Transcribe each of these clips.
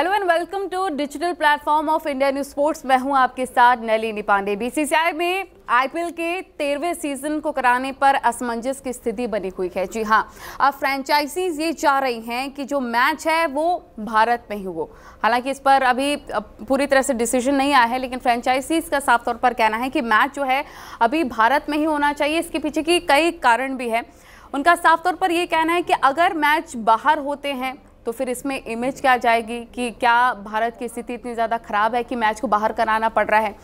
Hello and welcome to digital platform of India news sports मैं हूँ आपके साथ नलिनी पांडे बीसीसीआई में आईपीएल के तेरहवें सीज़न को कराने पर असमंजस की स्थिति बनी हुई है। जी हाँ, अब फ्रेंचाइजीज ये चाह रही हैं कि जो मैच है वो भारत में ही हो। हालाँकि इस पर अभी पूरी तरह से डिसीज़न नहीं आया है, लेकिन फ्रेंचाइजीज का साफ़ तौर पर कहना है कि मैच जो है अभी भारत में ही होना चाहिए। इसके पीछे की कई कारण भी है। उनका साफ़ तौर पर यह कहना है कि अगर मैच बाहर होते हैं तो फिर इसमें इमेज क्या जाएगी कि क्या भारत की स्थिति इतनी ज़्यादा ख़राब है कि मैच को बाहर कराना पड़ रहा है?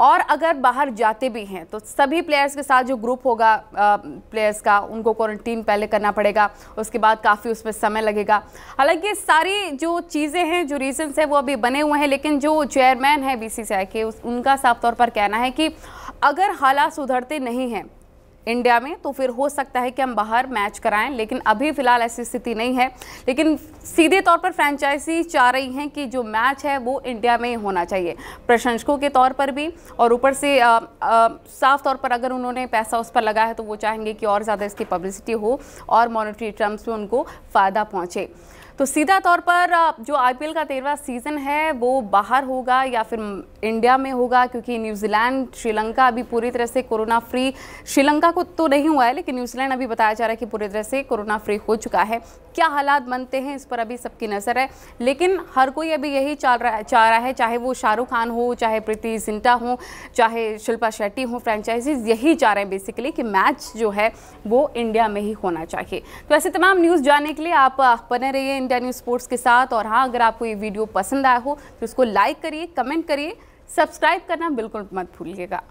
और अगर बाहर जाते भी हैं तो सभी प्लेयर्स के साथ जो ग्रुप होगा प्लेयर्स का, उनको क्वारंटीन पहले करना पड़ेगा, उसके बाद काफ़ी उसमें समय लगेगा। हालाँकि सारी जो चीज़ें हैं, जो रीजंस हैं, वो अभी बने हुए हैं, लेकिन जो चेयरमैन है बी के उनका साफ़ तौर पर कहना है कि अगर हालात सुधरते नहीं हैं इंडिया में तो फिर हो सकता है कि हम बाहर मैच कराएँ लेकिन अभी फ़िलहाल ऐसी स्थिति नहीं है। लेकिन सीधे तौर पर फ्रेंचाइजी चाह रही हैं कि जो मैच है वो इंडिया में होना चाहिए। प्रशंसकों के तौर पर भी और ऊपर से आ, आ, साफ़ तौर पर अगर उन्होंने पैसा उस पर लगाया है तो वो चाहेंगे कि और ज़्यादा इसकी पब्लिसिटी हो और मॉनिटरी टर्म्स में उनको फ़ायदा पहुँचे। तो सीधा तौर पर जो आईपीएल का तेरहवा सीज़न है वो बाहर होगा या फिर इंडिया में होगा क्योंकि न्यूजीलैंड श्रीलंका अभी पूरी तरह से कोरोना फ्री श्रीलंका को तो नहीं हुआ है, लेकिन न्यूजीलैंड अभी बताया जा रहा है कि पूरी तरह से कोरोना फ्री हो चुका है। क्या हालात बनते हैं, इस पर अभी सबकी नज़र है, लेकिन हर कोई अभी यही चल रहा, चाह रहा है, चाहे वो शाहरुख खान हो, चाहे प्रीति जिंटा हो, चाहे शिल्पा शेट्टी हो फ्रेंचाइजीज यही चाह रहे हैं बेसिकली कि मैच जो है वो इंडिया में ही होना चाहिए। तो ऐसे तमाम न्यूज़ जानने के लिए आप बने रहिए इंडिया न्यूज़ स्पोर्ट्स के साथ, और हाँ अगर आपको ये वीडियो पसंद आया हो तो उसको लाइक करिए कमेंट करिए सब्सक्राइब करना बिल्कुल मत भूलिएगा।